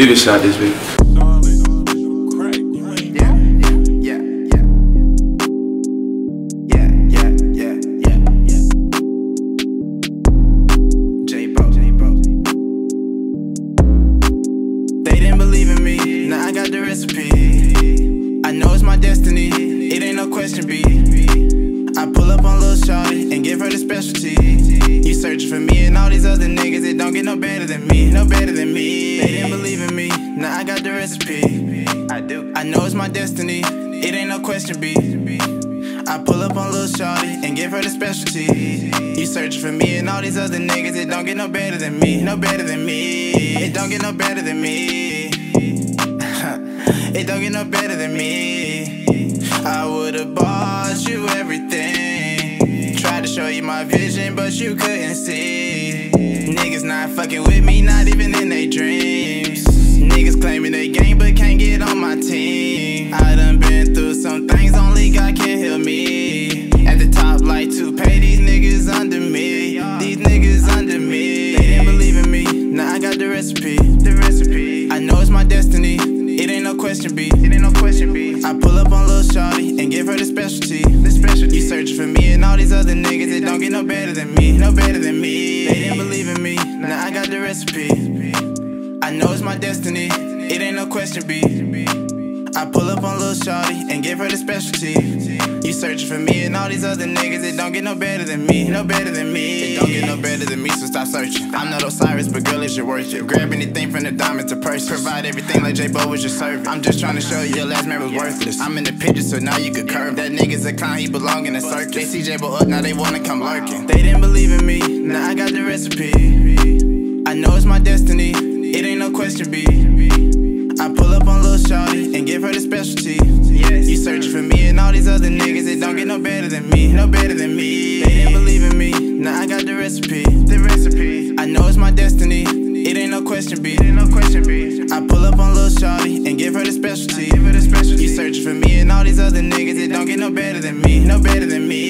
Leave a shot this week. I got the recipe. I know it's my destiny, it ain't no question, B. searching for me and all these other niggas, it don't get no better than me, no better than me. They didn't believe in me, now I got the recipe. I do. I know it's my destiny, it ain't no question, B. I pull up on Lil Shawty and give her the specialty. You searching for me and all these other niggas, it don't get no better than me, no better than me. It don't get no better than me. it don't get no better than me. You my vision, but you couldn't see. Niggas not fucking with me, not even in their dreams. Niggas claiming they game, but can't get on my team. I done been through some things, only God can heal me. At the top, like to pay these niggas under me. These niggas under me. They didn't believe in me, now I got the recipe. The recipe. I know it's my destiny. It ain't no question, B. It ain't no question, B. I pull up on Lil Shawty and give her the specialty. You searching for me and all these other niggas, it don't get no better than me, no better than me. They didn't believe in me, now I got the recipe. I know it's my destiny, it ain't no question, B. I pull up on Lil Shawty and give her the specialty. You searching for me and all these other niggas, it don't get no better than me, no better than me. Better than me, so stop searching. I'm not Osiris, but girl, it's your worship. Grab anything from the diamond to purse. Provide everything like J Bo was your servant. I'm just trying to show you your last man was worthless. I'm in the picture, so now you could curve. That nigga's a clown, he belong in a circus. They see J Bo up, now they wanna come lurking. They didn't believe in me, now I got the recipe. I know it's my destiny, it ain't no question, B. I pull up on Lil Shawty and give her the specialty. You searching for me and all these other niggas, it don't get no better than me, no better than me. Now I got the recipe. The recipe. I know it's my destiny, it ain't no question, B. It ain't no question, B. I pull up on Lil Shawty and give her the specialty. Give her the specialty. You searching for me and all these other niggas, it don't get no better than me, no better than me.